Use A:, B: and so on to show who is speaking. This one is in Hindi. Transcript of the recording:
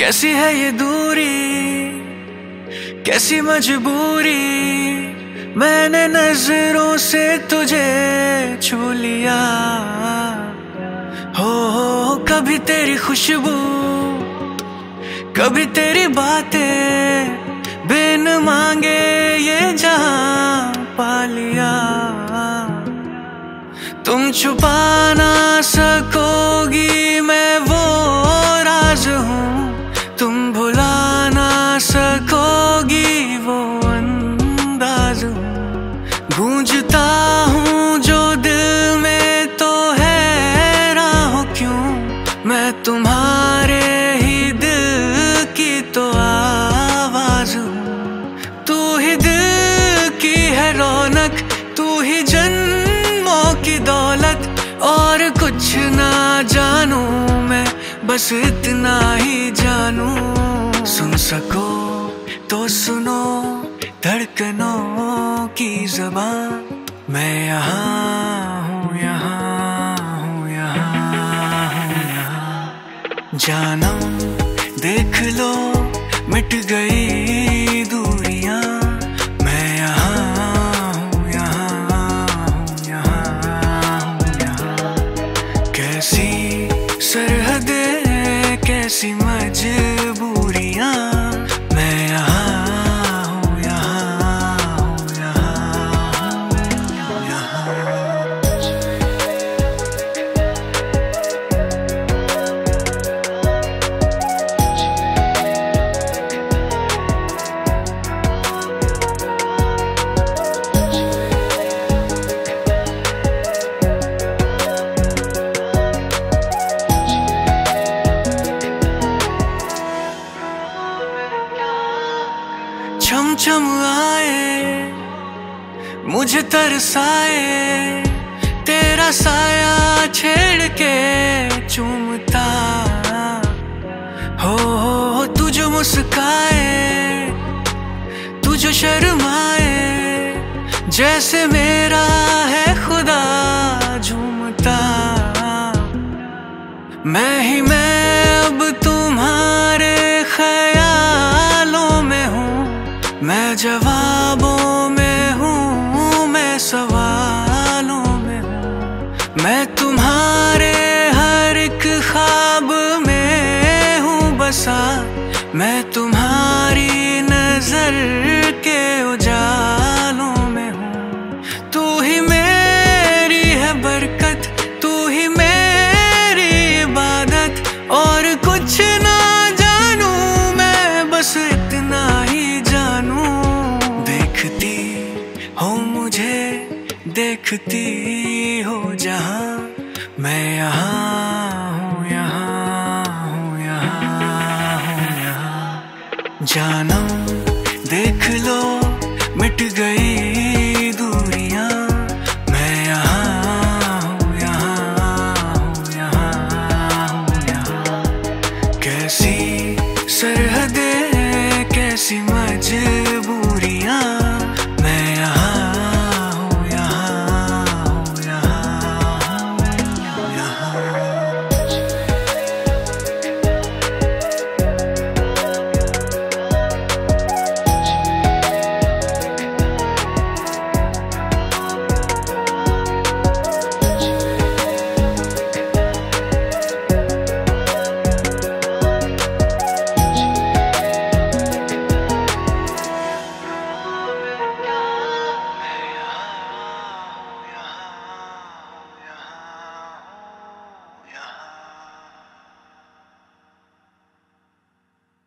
A: कैसी है ये दूरी? कैसी मजबूरी? मैंने नज़रों से तुझे छू लिया। हो, हो कभी तेरी खुशबू कभी तेरी बातें बिन मांगे ये जहाँ पा लिया। तुम छुपा ना सकोगी और कुछ ना जानू मैं, बस इतना ही जानू। सुन सको तो सुनो धड़कनों की जबान। मैं यहाँ हूँ यहाँ हूँ यहाँ हूँ, यहाँ। जानम देख लो, मिट गई कैसी मजबूरियाँ। छम छम आए, मुझे तरसाए, तेरा साया छेड़ के चूमता। हो हो तू जो मुस्काए तू जो शर्माए, जैसे मेरा है खुदा झूमता। मैं ही, मैं अब तुम्हारे बसा मैं तुम्हारी नज़र के उजालों में हूँ। तू ही मेरी है बरकत, तू ही मेरी इबादत, और कुछ ना जानू मैं, बस इतना ही जानू। देखती हो मुझे, देखती हो जहाँ मैं यहाँ जानम देख लो मिट गई दूर।